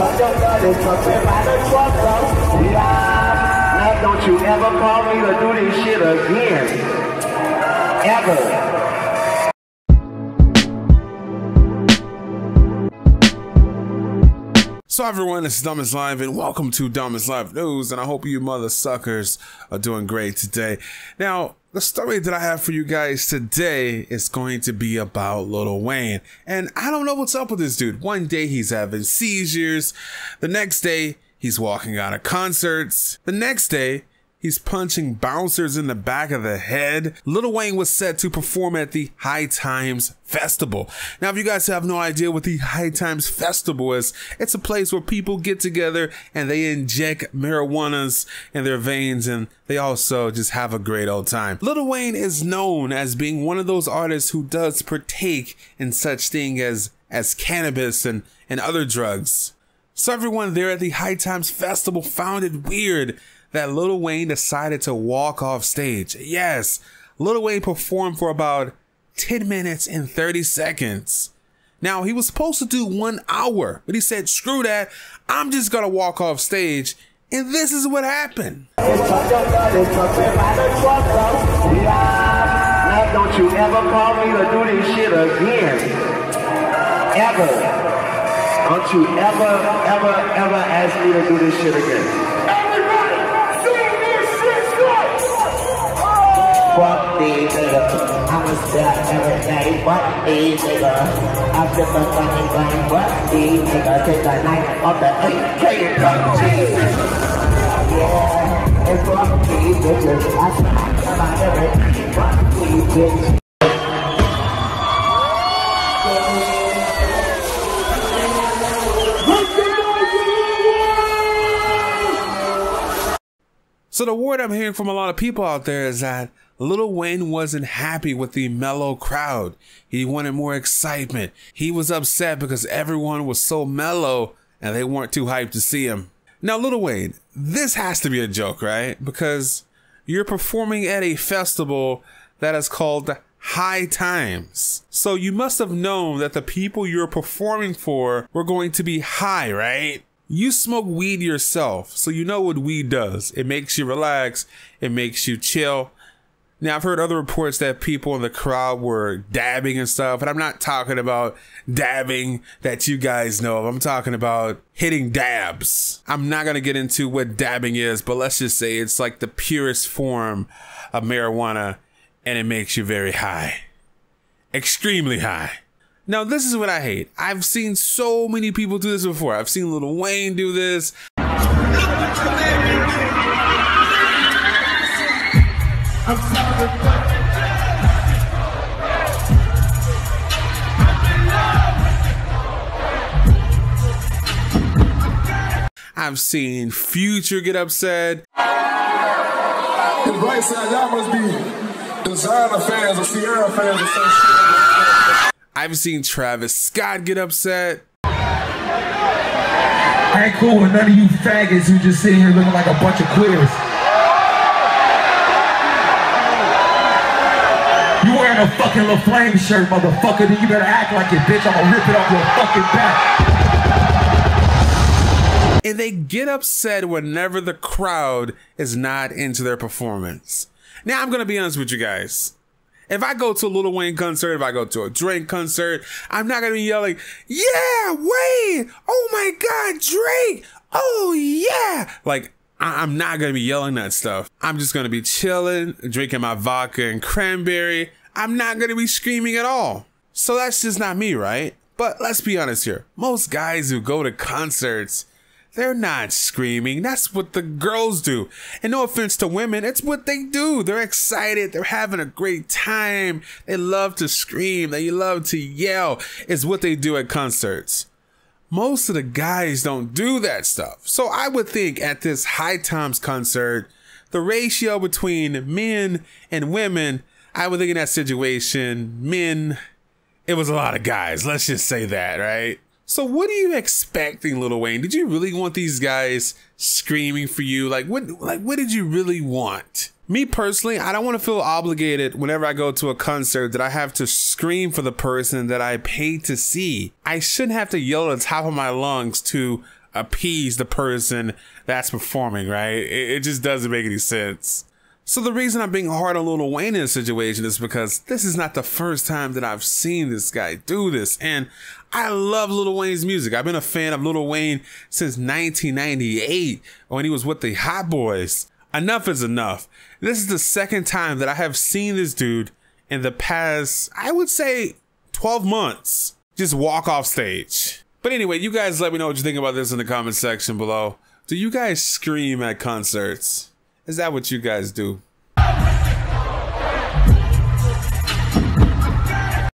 Now don't you ever call me to do this shit again. Ever. So everyone, it's DomisLive and welcome to DomisLive News and I hope you mother suckers are doing great today. Now, the story that I have for you guys today is going to be about Lil Wayne. And I don't know what's up with this dude. One day he's having seizures. The next day he's walking out of concerts. The next day He's punching bouncers in the back of the head. Lil Wayne was set to perform at the High Times Festival. Now, if you guys have no idea what the High Times Festival is, it's a place where people get together and they inject marijuanas in their veins and they also just have a great old time. Lil Wayne is known as being one of those artists who does partake in such thing as, as cannabis and, and other drugs. So everyone there at the High Times Festival found it weird that Lil Wayne decided to walk off stage. Yes, Lil Wayne performed for about 10 minutes and 30 seconds. Now, he was supposed to do one hour, but he said, screw that, I'm just gonna walk off stage. And this is what happened. Now don't you ever call me to do this shit again. Ever. Don't you ever, ever, ever ask me to do this shit again. These the fucking. Fuck these niggas. Take the knife off the Jesus. Yeah. And fuck these bitches. I smack these bitches. So the word I'm hearing from a lot of people out there is that Lil Wayne wasn't happy with the mellow crowd. He wanted more excitement. He was upset because everyone was so mellow and they weren't too hyped to see him. Now, Lil Wayne, this has to be a joke, right? Because you're performing at a festival that is called High Times. So you must have known that the people you're performing for were going to be high, right? You smoke weed yourself, so you know what weed does. It makes you relax, it makes you chill. Now, I've heard other reports that people in the crowd were dabbing and stuff, and I'm not talking about dabbing that you guys know of. I'm talking about hitting dabs. I'm not going to get into what dabbing is, but let's just say it's like the purest form of marijuana, and it makes you very high. Extremely high. Now, this is what I hate. I've seen so many people do this before. I've seen Lil Wayne do this. I've seen Future get upset. I've seen Travis Scott get upset. I ain't cool with none of you faggots who just sitting here looking like a bunch of queers. You wearing a fucking La Flame shirt, motherfucker, then you better act like it, bitch. I'm gonna rip it off your fucking back. And they get upset whenever the crowd is not into their performance. Now, I'm gonna be honest with you guys. If I go to a Lil Wayne concert, if I go to a Drake concert, I'm not gonna be yelling, "Yeah, Wayne! Oh my God, Drake! Oh yeah!" Like I- I'm not gonna be yelling that stuff. I'm just gonna be chilling, drinking my vodka and cranberry. I'm not gonna be screaming at all. So that's just not me, right? But let's be honest here. Most guys who go to concerts, they're not screaming. That's what the girls do. And no offense to women, it's what they do. They're excited. They're having a great time. They love to scream. They love to yell. It's what they do at concerts. Most of the guys don't do that stuff. So I would think at this High Times concert, the ratio between men and women, I would think in that situation, men, it was a lot of guys. Let's just say that, right? So what are you expecting, Little Wayne? Did you really want these guys screaming for you? Like what like what did you really want? Me personally, I don't want to feel obligated whenever I go to a concert that I have to scream for the person that I paid to see. I shouldn't have to yell at the top of my lungs to appease the person that's performing, right? It, it just doesn't make any sense. So the reason I'm being hard on Lil Wayne in this situation is because this is not the first time that I've seen this guy do this. And I love Lil Wayne's music. I've been a fan of Lil Wayne since 1998 when he was with the Hot Boys. Enough is enough. This is the second time that I have seen this dude in the past, I would say 12 months, just walk off stage. But anyway, you guys let me know what you think about this in the comment section below. Do you guys scream at concerts? Is that what you guys do?